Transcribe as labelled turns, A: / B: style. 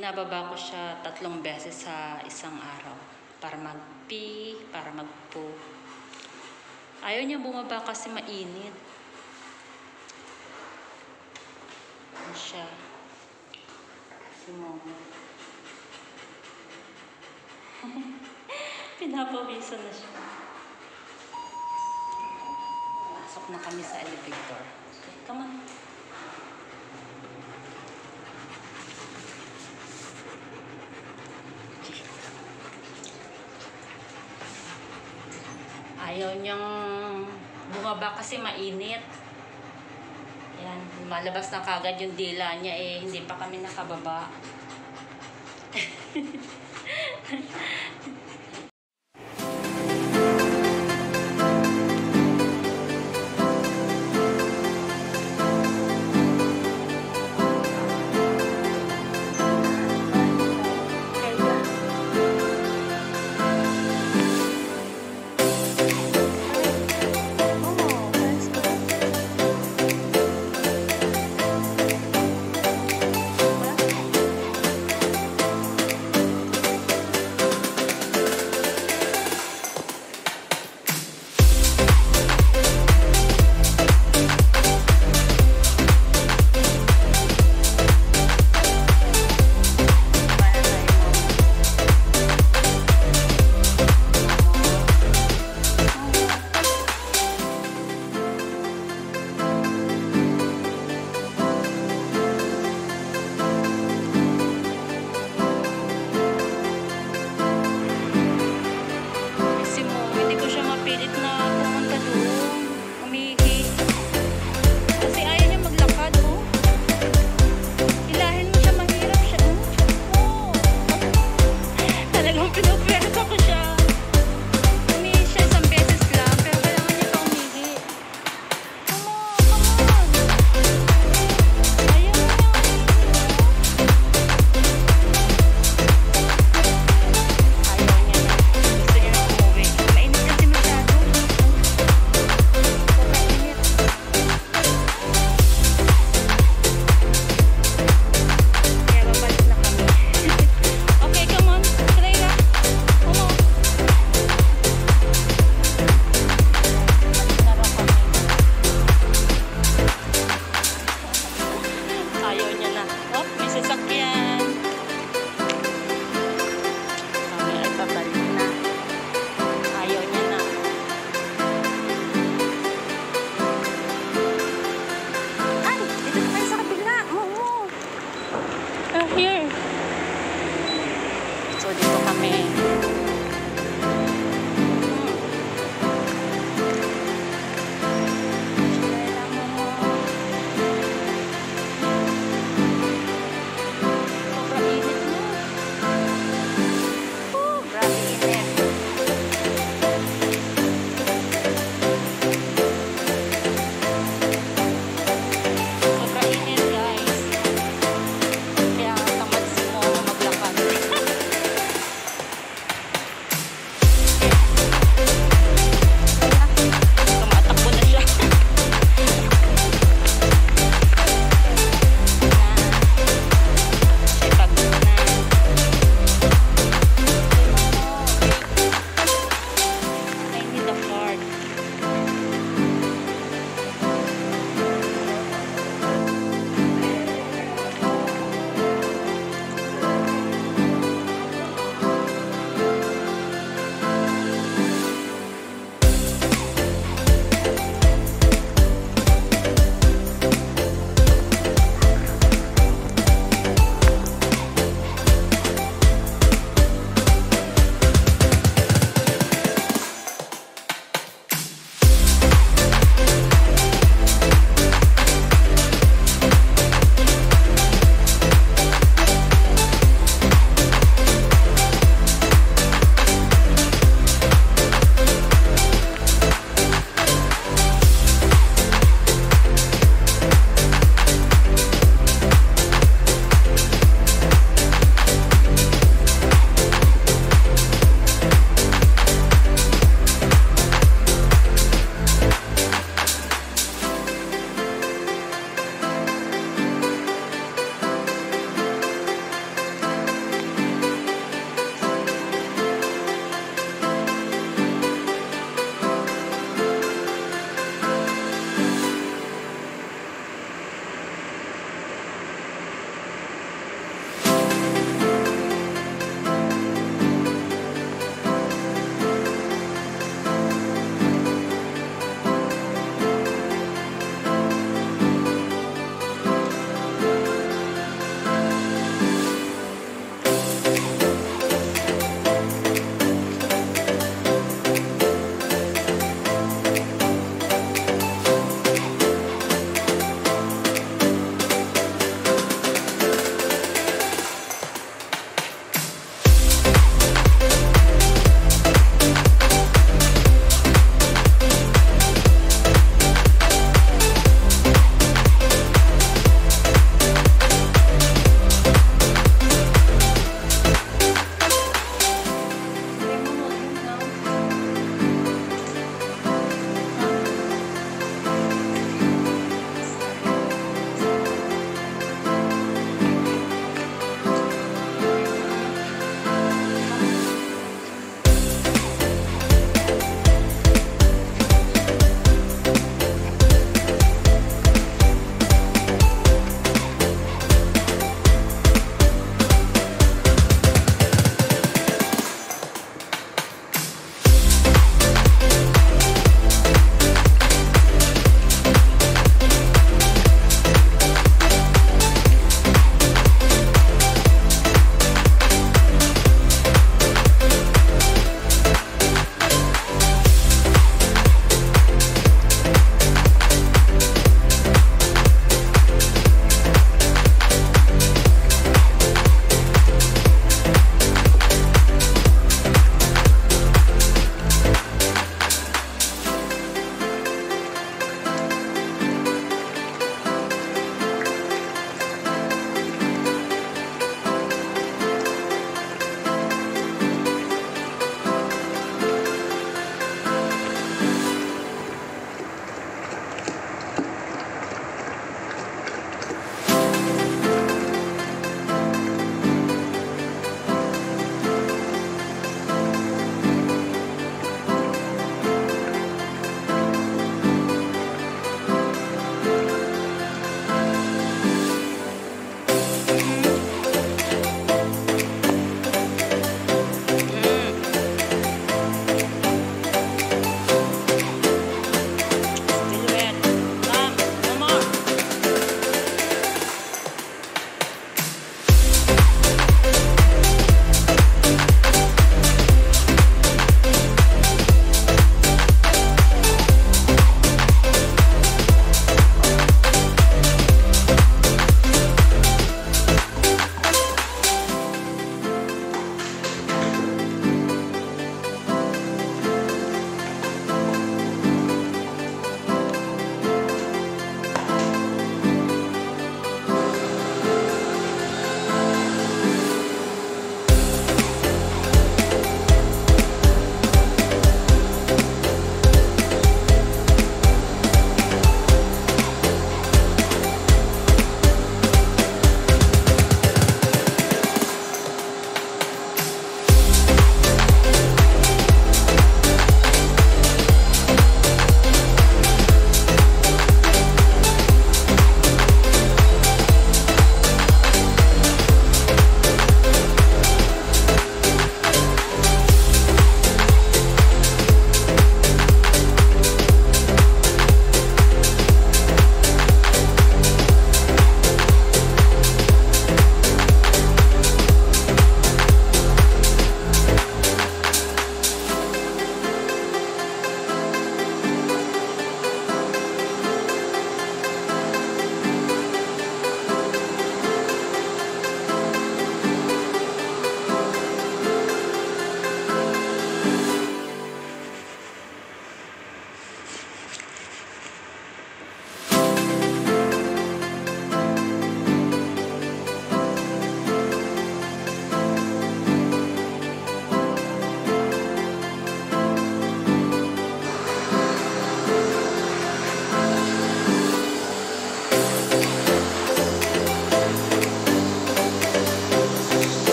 A: binababa ko siya tatlong beses sa isang araw para mag-pee, para mag-poo. Ayaw niya bumaba kasi mainit. Ano siya? Si Momo. Pinapawisan na siya. Pasok na kami sa elevator. Okay, come on. Ayaw niyang bumaba kasi mainit. Yan, malabas na kagad yung dila niya eh, hindi pa kami nakababa.